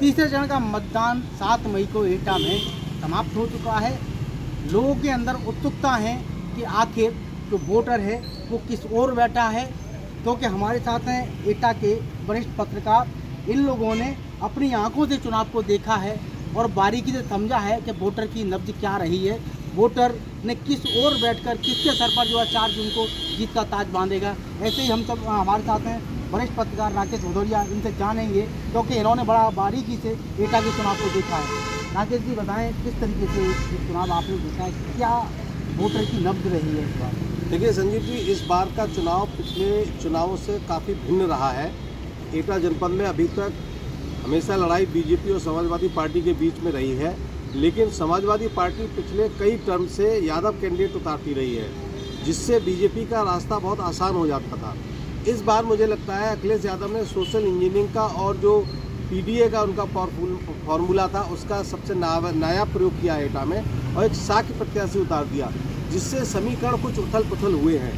तीसरे चरण का मतदान सात मई को एटा में समाप्त हो चुका है। लोगों के अंदर उत्सुकता है कि आखिर जो वोटर है, वो किस ओर बैठा है। क्योंकि तो हमारे साथ हैं एटा के वरिष्ठ पत्रकार। इन लोगों ने अपनी आँखों से चुनाव को देखा है और बारीकी से समझा है कि वोटर की नब्ज क्या रही है। वोटर ने किस ओर बैठकर किसके सर पर जो है चार जून को जीत का ताज बांधेगा। ऐसे ही हम सब हमारे साथ हैं। वरिष्ठ पत्रकार राकेश भदौरिया इनसे जानेंगे, क्योंकि इन्होंने बड़ा बारीकी से एटा के चुनाव को देखा है। राकेश जी, बताएँ, किस तरीके से ये चुनाव आपने देखा है? क्या वोटर की नब्ज रही है इस बार? देखिए, संजीव जी, इस बार का चुनाव पिछले चुनावों से काफ़ी भिन्न रहा है। एटा जनपद में अभी तक हमेशा लड़ाई बीजेपी और समाजवादी पार्टी के बीच में रही है, लेकिन समाजवादी पार्टी पिछले कई टर्म से यादव कैंडिडेट उतारती रही है, जिससे बीजेपी का रास्ता बहुत आसान हो जाता था। इस बार मुझे लगता है अखिलेश यादव ने सोशल इंजीनियरिंग का और जो पीडीए का उनका फॉर्मूला था, उसका सबसे नया प्रयोग किया है एटा में और एक साख्य प्रत्याशी उतार दिया, जिससे समीकरण कुछ उथल पुथल हुए हैं।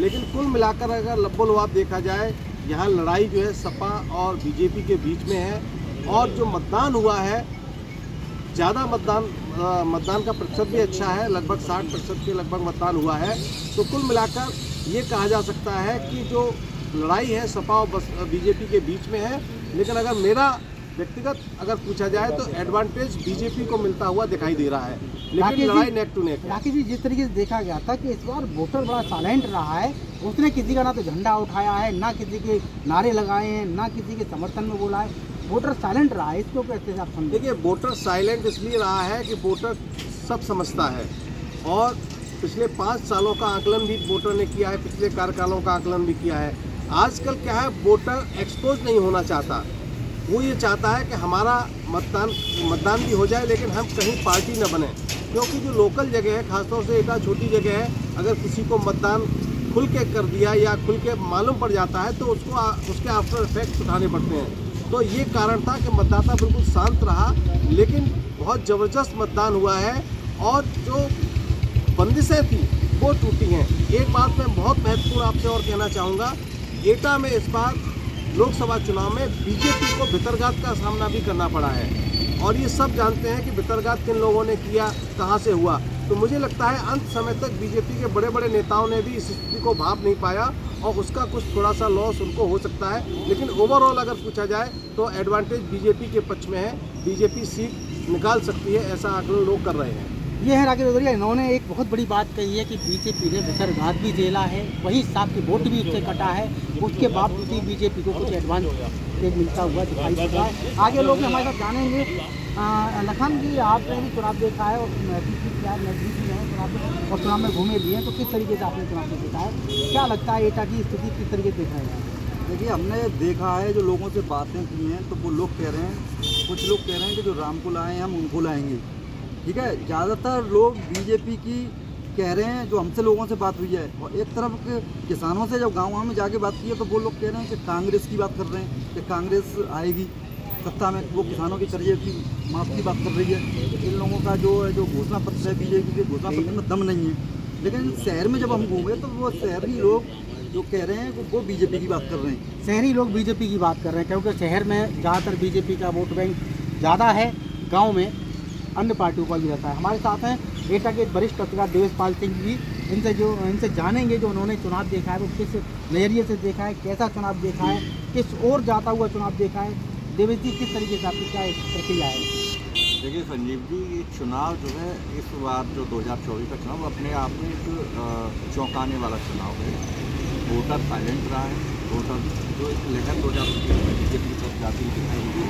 लेकिन कुल मिलाकर अगर लब्बोलवाब देखा जाए, यहाँ लड़ाई जो है, सपा और बीजेपी के बीच में है और जो मतदान हुआ है, ज़्यादा मतदान मतदान का प्रतिशत भी अच्छा है, लगभग 60 प्रतिशत के लगभग मतदान हुआ है तो कुल मिलाकर ये कहा जा सकता है कि जो लड़ाई है सपा और बीजेपी के बीच में है लेकिन अगर मेरा व्यक्तिगत अगर पूछा जाए तो एडवांटेज बीजेपी को मिलता हुआ दिखाई दे रहा है। लेकिन लड़ाई neck to neck Rakesh ji जिस तरीके से देखा गया था कि इस बार वोटर बड़ा साइलेंट रहा है उसने किसी का ना तो झंडा उठाया है ना किसी के नारे लगाए हैं ना किसी के समर्थन में बोला है। वोटर साइलेंट रहा है इसको कैसे आप समझे? देखिए वोटर साइलेंट इसलिए रहा है कि वोटर सब समझता है और पिछले पाँच सालों का आकलन भी वोटर ने किया है पिछले कार्यकालों का आकलन भी किया है। आजकल क्या है वोटर एक्सपोज नहीं होना चाहता। वो ये चाहता है कि हमारा मतदान मतदान भी हो जाए लेकिन हम कहीं पार्टी न बने। क्योंकि जो लोकल जगह है खासतौर से एक छोटी जगह है अगर किसी को मतदान खुल के कर दिया या खुल के मालूम पड़ जाता है तो उसको आ, उसके आफ्टर इफेक्ट्स उठाने पड़ते हैं। तो ये कारण था कि मतदाता बिल्कुल शांत रहा लेकिन बहुत ज़बरदस्त मतदान हुआ है और जो बंदिशें थी, वो टूटी हैं। एक बात मैं बहुत महत्वपूर्ण आपसे और कहना चाहूँगा, एटा में इस बार लोकसभा चुनाव में बीजेपी को भितरघात का सामना भी करना पड़ा है। और ये सब जानते हैं कि भितरघात किन लोगों ने किया, कहाँ से हुआ। तो मुझे लगता है अंत समय तक बीजेपी के बड़े बड़े नेताओं ने भी इस स्थिति को भाप नहीं पाया और उसका कुछ थोड़ा सा लॉस उनको हो सकता है। लेकिन ओवरऑल अगर पूछा जाए तो एडवांटेज बीजेपी के पक्ष में है। बीजेपी सीट निकाल सकती है, ऐसा आकलन लोग कर रहे हैं। ये है राकेश भदौरिया इन्होंने एक बहुत बड़ी बात कही है कि बीजेपी ने विसर्घात भी झेला है, वही हिसाब की वोट भी उससे कटा है, उसके बावजूद भी बीजेपी को कुछ एडवांस मिलता हुआ दिखाई देता है। आगे लोग हमारे साथ जानेंगे। लखन जी आपने भी चुनाव देखा है और नज़दीक हैं चुनाव और चुनाव में घूमे भी हैं तो किस तरीके से आपने चुनाव को देखा है? क्या लगता है एटा की स्थिति किस तरीके से देखा है? देखिए, हमने देखा है जो लोगों से बातें की हैं तो वो लोग कह रहे हैं, कुछ लोग कह रहे हैं कि जो राम को लाए हैं, हम उनको लाएँगे। ठीक है, ज़्यादातर लोग बीजेपी की कह रहे हैं, जो हमसे लोगों से बात हुई है, और एक तरफ़ किसानों से जब गाँव गाँव में जाके बात की है तो वो लोग कह रहे हैं कि कांग्रेस की बात कर रहे हैं, कि कांग्रेस आएगी सत्ता में, वो किसानों के कर्जे की माफ़ की बात कर रही है। इन लोगों का जो है, जो घोषणा पत्र है बीजेपी के, घोषणा पत्र में दम नहीं है। लेकिन शहर में जब हम घूमे तो वो शहरी लोग जो कह रहे हैं, वो बीजेपी की बात कर रहे हैं। शहरी लोग बीजेपी की बात कर रहे हैं, क्योंकि शहर में ज़्यादातर बीजेपी का वोट बैंक ज़्यादा है गाँव में अन्य पार्टियों का भी रहता है। हमारे साथ हैं एटा के वरिष्ठ पत्रकार देवेश पाल सिंह जी। इनसे जो, इनसे जानेंगे जो उन्होंने चुनाव देखा है, वो किस नज़रिए से देखा है, कैसा चुनाव देखा है, किस ओर जाता हुआ चुनाव देखा है, देवेश जी, किस तरीके से आपकी क्या प्रक्रिया है? देखिए संजीव जी, ये चुनाव जो है, इस बार जो 2024 का चुनाव अपने आप में एक चौंकाने वाला चुनाव है। वोटर साइलेंट रहा है। वोटर जो लहर दो हज़ार बीजेपी की तरफ़ जाती दी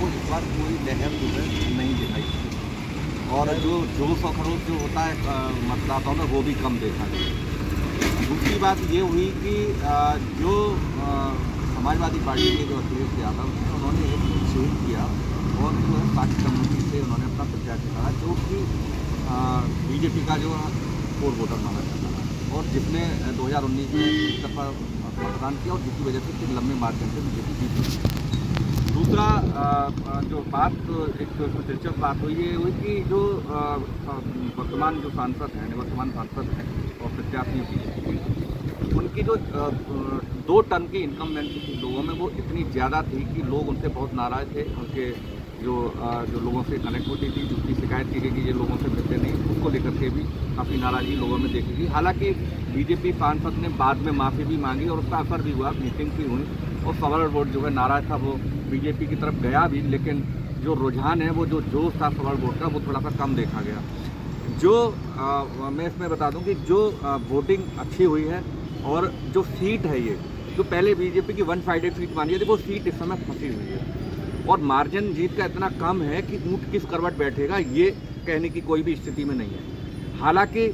वो इस बार कोई लहर जो है नहीं दिखाई और जो जोश और खरोश जो होता है मतदाताओं में, वो भी कम देखा गया। दूसरी बात ये हुई कि जो समाजवादी पार्टी के जो अखिलेश यादव हैं, उन्होंने एक चेंज किया और जो है पार्टी कम्युनिटी से उन्होंने अपना प्रत्याशी करा, जो कि बीजेपी का जो कोर वोटर माना जाता था। और जिसने 2019 में तरफा मतदान किया और जिसकी वजह से फिर लंबे मार्जिन से बीजेपी जीत दूसरा जो बात, एक दिलचस्प बात हुई ये हुई कि जो वर्तमान जो सांसद हैं वर्तमान सांसद हैं, और प्रत्याशी भी उनकी जो दो टन की इनकम लोगों में, वो इतनी ज़्यादा थी कि लोग उनसे बहुत नाराज़ थे। उनके जो जो लोगों से कनेक्ट होती थी, जिसकी शिकायत की गई कि ये लोगों से मिलते नहीं, उसको लेकर के भी काफ़ी नाराज़गी लोगों में देखी गई। हालाँकि बीजेपी सांसद ने बाद में माफ़ी भी मांगी और उसका असर भी हुआ मीटिंग भी हुई, और सवाल बोर्ड जो है नाराज़ था वो बीजेपी की तरफ़ गया भी लेकिन जो रुझान है वो जो जोश था सवाल बोर्ड का वो थोड़ा सा कम देखा गया। जो आ, मैं इसमें बता दूँ कि जो वोटिंग अच्छी हुई है और जो सीट है ये जो पहले बीजेपी की वन साइडेड सीट मानी थी वो सीट इस समय फंसी हुई है। और मार्जिन जीत का इतना कम है कि ऊँट किस करवट बैठेगा ये कहने की कोई भी स्थिति में नहीं है। हालाँकि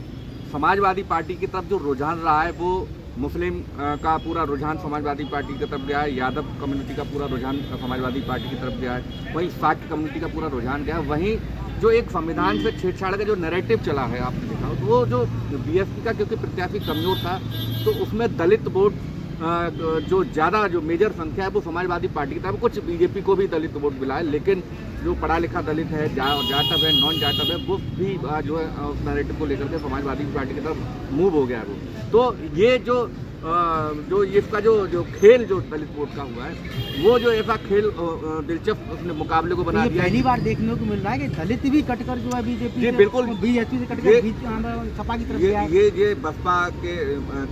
समाजवादी पार्टी की तरफ़ जो रुझान रहा है वो मुस्लिम का पूरा रुझान समाजवादी पार्टी की तरफ़ गया है, यादव कम्युनिटी का पूरा रुझान समाजवादी पार्टी की तरफ़ गया है, वहीं साक्य कम्युनिटी का पूरा रुझान गया वहीं जो एक संविधान से छेड़छाड़ का जो नैरेटिव चला है, आपने देखा तो वो जो बीएसपी का क्योंकि प्रत्याशी कमज़ोर था तो उसमें दलित वोट जो ज़्यादा जो मेजर संख्या है, वो समाजवादी पार्टी की तरफ़, कुछ बीजेपी को भी दलित वोट मिला है, लेकिन जो पढ़ा लिखा दलित है जा, जाटव है नॉन जाटव है वो भी जो है उस नैरेटिव को लेकर के समाजवादी पार्टी की तरफ़ मूव हो गया है वो। तो ये जो जो इसका जो जो खेल जो दलित वोट का हुआ है वो जो ऐसा खेल दिलचस्प उसने मुकाबले को बना दिया पहली बार देखने को मिल रहा है कि दलित भी कटकर जो है बीजेपी बिल्कुल। बीएसपी से कटकर सपा की तरफ़ ये ये ये बसपा के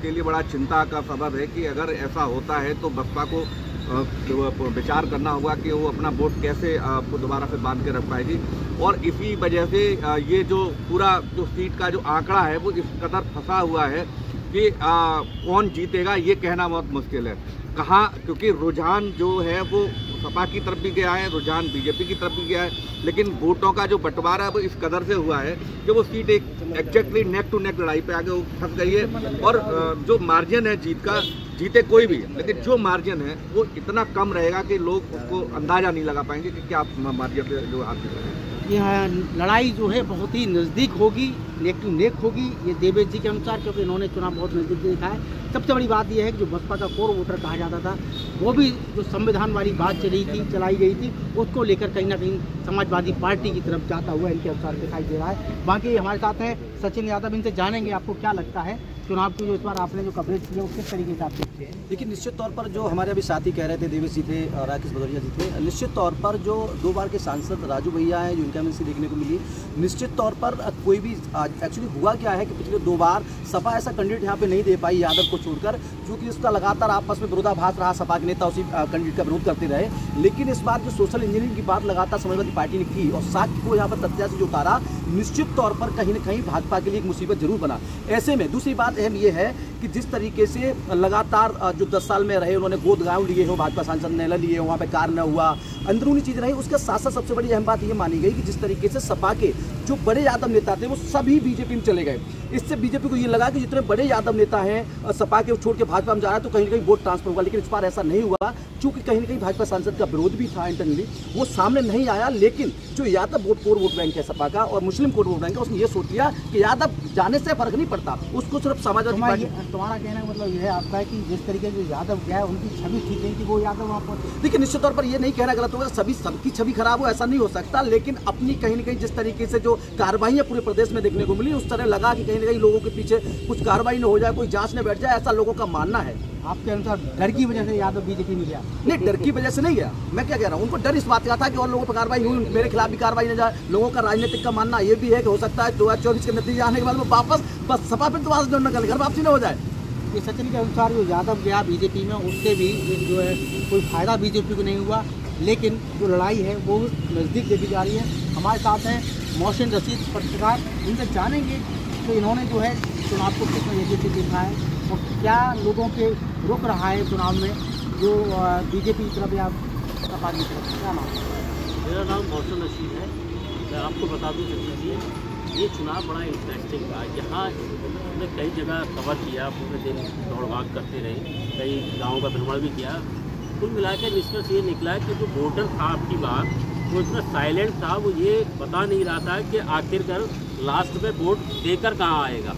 के लिए बड़ा चिंता का सबब है कि अगर ऐसा होता है तो बसपा को विचार करना होगा कि वो अपना वोट कैसे आपको दोबारा से बाँध के रख पाएगी। और इसी वजह से ये जो पूरा जो सीट का जो आंकड़ा है वो इस कदर फंसा हुआ है कि आ, कौन जीतेगा ये कहना बहुत मुश्किल है। कहाँ क्योंकि रुझान जो है वो सपा की तरफ़ भी गया है रुझान बीजेपी की तरफ़ भी गया है लेकिन वोटों का जो बंटवारा है वो इस कदर से हुआ है कि वो सीट एक एग्जैक्टली नेक टू नेक लड़ाई पे आगे फंस गई है। और जो मार्जिन है जीत का जीते कोई भी, लेकिन जो मार्जिन है, वो इतना कम रहेगा कि लोग उसको अंदाज़ा नहीं लगा पाएँगे कि क्या मार्जिन जो हाथ यहाँ लड़ाई जो है बहुत ही नज़दीक होगी नेक टू नेक होगी। ये देवेश जी के अनुसार, क्योंकि इन्होंने चुनाव बहुत नज़दीक देखा है। सबसे बड़ी बात यह है कि जो बसपा का कोर वोटर कहा जाता था, वो भी जो संविधान वाली बात चली थी, चलाई गई थी, उसको लेकर कहीं ना कहीं समाजवादी पार्टी की तरफ़ जाता हुआ इनके अनुसार दिखाई दे रहा है। बाकी हमारे साथ हैं सचिन यादव, इनसे जानेंगे आपको क्या लगता है। चुनाव की जो इस बार आपने जो कवरेज किया वो किस तरीके से आप देखते हैं? देखिए, निश्चित तौर पर जो हमारे अभी साथी कह रहे थे, देवेश जी थे राकेश भदौरिया जी थे, निश्चित तौर पर जो दो बार के सांसद राजू भैया हैं, जो इनका से देखने को मिली, निश्चित तौर पर कोई भी एक्चुअली हुआ क्या है कि पिछले दो बार सपा ऐसा कैंडिडेट यहाँ पे नहीं दे पाई यादव को छोड़कर, क्योंकि उसका लगातार आपस में विरोधाभास रहा, सपा के नेता उसी कैंडिडेट का विरोध करते रहे। लेकिन इस बार जो सोशल इंजीनियरिंग की बात लगातार समाजवादी पार्टी ने की और साक्य को यहाँ पर प्रत्याशी जो उतारा, निश्चित तौर पर कहीं ना कहीं भाजपा के लिए एक मुसीबत ज़रूर बना। ऐसे में दूसरी बात अहम ये है कि जिस तरीके से लगातार जो दस साल में रहे, उन्होंने गोद गाँव लिए हो, भाजपा सांसद ने लिए वहाँ पे कार न हुआ अंदरूनी चीज़ रही उसके साथ साथ सबसे बड़ी अहम बात यह मानी गई कि जिस तरीके से सपा के जो बड़े यादव नेता थे वो सभी बीजेपी में चले गए। इससे बीजेपी को ये लगा कि जितने बड़े यादव नेता हैं सपा के छोड़ के भाजपा में जा रहा है तो कहीं ना कहीं वोट ट्रांसफ़र होगा। लेकिन इस बार ऐसा नहीं हुआ चूँकि कहीं ना कहीं भाजपा सांसद का विरोध भी था इंटरनली। वो सामने नहीं आया लेकिन जो Yadav vote core vote bank है सपा का और मुस्लिम कोर वोट बैंक है उसने ये सोच लिया कि यादव जाने से फ़र्क नहीं पड़ता। उसको सिर्फ़ समाजवादी पार्टी तुम्हारा कहना मतलब यह है आपका कि जिस तरीके से यादव गया उनकी छवि ठीक नहीं थी वो यादव वहाँ पर देखिए निश्चित तौर पर ये नहीं कहना गलत होगा सभी सबकी छवि खराब हो ऐसा नहीं हो सकता लेकिन अपनी कहीं ना कहीं जिस तरीके से जो कार्रवाई पूरे प्रदेश में देखने को मिली उस तरह लगा कि कहीं ना कहीं लोगों के पीछे कुछ कार्रवाई न हो जाए कोई जाँच न बैठ जाए ऐसा लोगों का मानना है। आपके अनुसार डर की वजह से यादव बीजेपी में गया नहीं डर की वजह से नहीं गया। मैं क्या कह रहा हूँ उनको डर इस बात का था कि और लोगों पर कार्रवाई हुई मेरे खिलाफ भी कार्रवाई न जाए। लोगों का राजनीतिक का मानना ये भी है कि हो सकता है दो हज़ार चौबीस के नतीजे आने के बाद वो वापस बस सपा फिर दोबारा जो नकल घर वापसी न हो जाए। ये सचिन के अनुसार जो यादव गया बीजेपी में उससे भी जो है कोई फ़ायदा बीजेपी को नहीं हुआ। लेकिन जो लड़ाई है, वो नज़दीक देखी जा रही है। हमारे साथ हैं मोहसिन रशीद, पत्रकार। इनसे जानेंगे तो इन्होंने जो है चुनाव को किस नज़रिए से देखा है और क्या लोगों के रुक रहा है चुनाव में, जो बीजेपी की तरफ़ या सपा की तरफ़। क्या नाम मेरा नाम मोहसिन रशीद है। मैं आपको बता दूँ जी ये चुनाव बड़ा इंटरेस्टिंग था। यहाँ हमने कई जगह कवर किया, पूरे दिन दौड़ भाग करते रहे। कई गाँव का भ्रमण भी किया। कुल मिला के निष्कर्ष ये निकला कि जो वोटर था आपकी बार वो इतना साइलेंट था, वो ये बता नहीं रहा था कि आखिरकार लास्ट में वोट देकर कहाँ आएगा।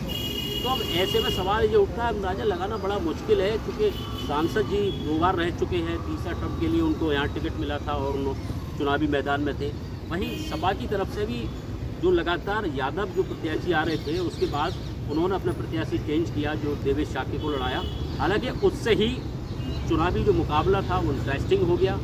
तो अब ऐसे में सवाल ये उठता है, अंदाज़ा लगाना बड़ा मुश्किल है, क्योंकि सांसद जी दो बार रह चुके हैं, तीसरा टर्म के लिए उनको यहाँ टिकट मिला था और उन चुनावी मैदान में थे। वहीं सपा की तरफ़ से भी जो लगातार यादव जो प्रत्याशी आ रहे थे, उसके बाद उन्होंने अपना प्रत्याशी चेंज किया, जो देवेश शाकी को लड़ाया। हालाँकि उससे ही चुनावी जो मुकाबला था, वो इंटरेस्टिंग हो गया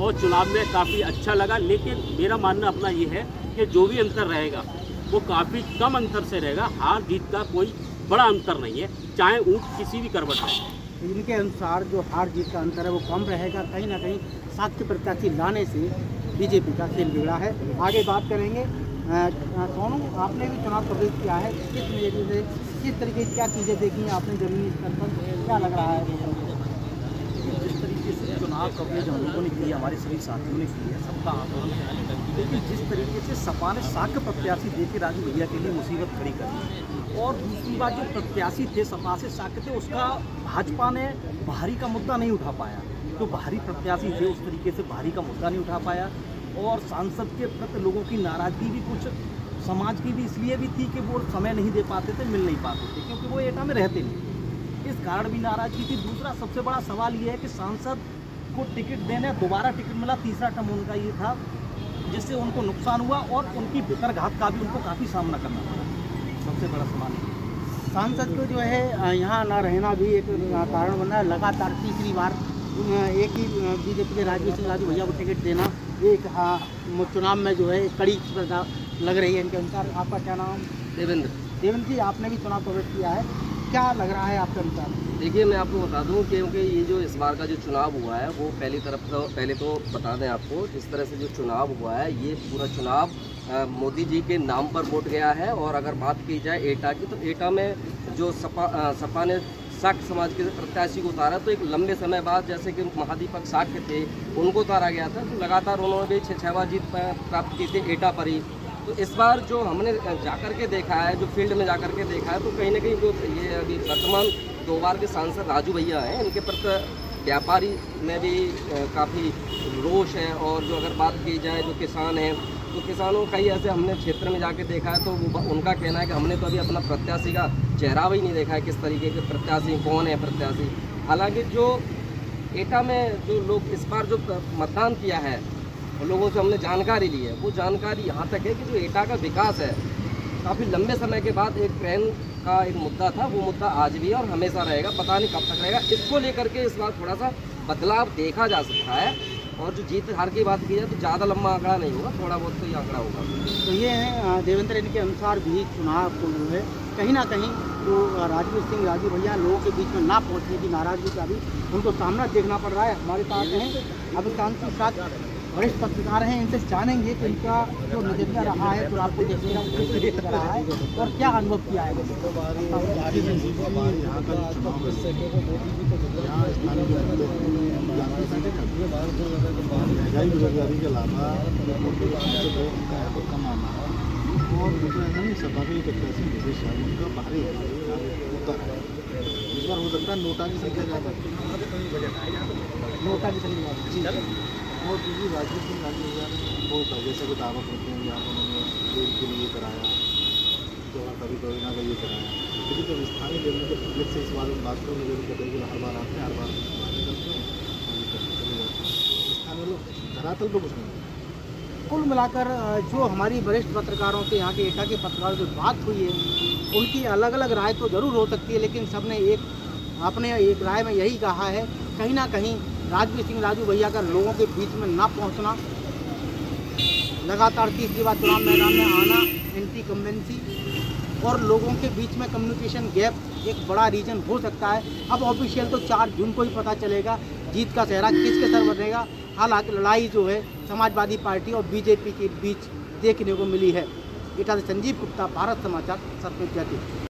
और चुनाव में काफ़ी अच्छा लगा। लेकिन मेरा मानना अपना ये है कि जो भी अंतर रहेगा, वो काफ़ी कम अंतर से रहेगा। हार जीत का कोई बड़ा अंतर नहीं है, चाहे ऊँट किसी भी करवट है इनके अनुसार जो हार जीत का अंतर है, वो कम रहेगा। कहीं ना कहीं सात प्रत्याशी लाने से बीजेपी का खेल बिगड़ा है। आगे बात करेंगे। सोनू, आपने भी चुनाव कवरेज किया है। किस तरीके से, किस तरीके की क्या चीज़ें देखी हैं आपने जमीनी स्तर पर? क्या लग रहा है? चुनाव कवरेज हम लोगों ने की हमारे सभी साथियों ने की है सबका आंदोलन है लेकिन जिस तरीके से सपा ने साक्य प्रत्याशी दे के राजू भैया के लिए मुसीबत खड़ी कर दी और दूसरी बात, जो प्रत्याशी थे, सपा से साक्य थे, उसका भाजपा ने बाहरी का मुद्दा नहीं उठा पाया। तो बाहरी प्रत्याशी थे, उस तरीके से बाहरी का मुद्दा नहीं उठा पाया और सांसद के प्रति लोगों की नाराज़गी भी कुछ, समाज की भी इसलिए भी थी कि वो समय नहीं दे पाते थे, मिल नहीं पाते थे, क्योंकि वो एटा में रहते नहीं। इस कारण भी नाराज़गी थी। दूसरा, सबसे बड़ा सवाल ये है कि सांसद को टिकट देने दोबारा टिकट मिला तीसरा टर्म उनका ये था जिससे उनको नुकसान हुआ और उनकी भीतरघात का भी उनको काफ़ी सामना करना पड़ा। सबसे बड़ा सवाल है। सांसद को जो है यहाँ ना रहना भी एक कारण बना है। लगातार तीसरी बार एक ही बीजेपी के राजवीर सिंह राजू भैया को टिकट देना एक चुनाव में जो है कड़ी स्पर्धा लग रही है इनके अनुसार। आपका क्या नाम? देवेंद्र। देवेंद्र जी आपने भी चुनाव कवरेज किया है। क्या लग रहा है आपके अनुसार? देखिए मैं आपको बता दूँ क्योंकि ये जो इस बार का जो चुनाव हुआ है वो पहली तरफ़ तो पहले तो बता दें आपको जिस तरह से जो चुनाव हुआ है ये पूरा चुनाव मोदी जी के नाम पर वोट गया है और अगर बात की जाए एटा की तो एटा में जो सपा अ, सपा ने साक्य समाज के प्रत्याशी को उतारा तो एक लंबे समय बाद जैसे कि महादीपक साक्य थे उनको उतारा गया था तो लगातार उन्होंने भी छः छः बार जीत प्राप्त की थी एटा पर ही। तो इस बार जो हमने जाकर के देखा है जो फ़ील्ड में जाकर के देखा है तो कहीं ना कहीं जो ये अभी वर्तमान दो बार के सांसद राजू भैया हैं, इनके प्रति व्यापारी में भी काफ़ी रोष है और जो अगर बात की जाए जो किसान हैं तो किसानों कई ऐसे हमने क्षेत्र में जाके देखा है तो उनका कहना है कि हमने तो अभी अपना प्रत्याशी का चेहरा भी नहीं देखा है किस तरीके के प्रत्याशी, कौन है प्रत्याशी। हालाँकि जो एटा में जो लोग इस बार जो मतदान किया है, लोगों से हमने जानकारी ली है, वो जानकारी यहाँ तक है कि जो एटा का विकास है, काफ़ी लंबे समय के बाद एक ट्रेन का एक मुद्दा था वो मुद्दा आज भी है और हमेशा रहेगा पता नहीं कब तक रहेगा। इसको लेकर के इस बार थोड़ा सा बदलाव देखा जा सकता है और जो जीत हार की बात की जाए तो ज़्यादा लंबा आंकड़ा नहीं होगा थोड़ा बहुत तो ये आंकड़ा होगा। तो ये है देवेंद्र इनके अनुसार भी चुनाव को जो है कहीं ना कहीं जो अ, राजवीर सिंह राजू भैया लोगों के बीच में ना पहुँचने की नाराज़गी का भी उनको सामना देखना पड़ रहा है। हमारे साथ हैं अभिकांत के साथ वरिष्ठ पत्रकार हैं इनसे जानेंगे कि इनका जो नज़रिया रहा है तो आपको देखने का किस तरीके से रहा है और क्या अनुभव किया है। है हैं हैं महँगाई बेरोजगारी के अलावा है कम आना और मतलब ऐसा नहीं सभा के प्रत्याशी विशेष है उनका बाहरी मुद्दा है इस बार हो सकता है नोटा की संख्या ज़्यादा नोटा की संख्या और दूसरी राजनीति सिंह ने बहुत है, जैसे कि दावा करते हैं यहाँ उन्होंने रेल के लिए कराया। जगह कभी कभी का ये कराया। लेकिन जब स्थानीय लेवल के पब्लिक से इस बारे में बात करो मुझे कहते हैं कि हर बार आते हैं, हर बार बातें करते हैं। हैं स्थानीय लोग, धरातल पर कुछ नहीं कुल मिलाकर जो हमारी वरिष्ठ पत्रकारों से यहाँ के एटा के पत्रकारों से बात हुई है, उनकी अलग अलग राय तो ज़रूर हो सकती है, लेकिन सबने एक अपने एक राय में यही कहा है, कहीं ना कहीं राजवीर सिंह राजू भैया का लोगों के बीच में ना पहुँचना। लगातार तीसरी बार चुनाव मैदान में आना, एंटी कम्बेंसी और लोगों के बीच में कम्युनिकेशन गैप एक बड़ा रीजन हो सकता है। अब ऑफिशियल तो चार जून को ही पता चलेगा, जीत का चेहरा किसके सर बनेगा हालाँकि लड़ाई जो है, समाजवादी पार्टी और बीजेपी के बीच देखने को मिली है। इटा संजीव गुप्ता, भारत समाचार सरपंच जयपुर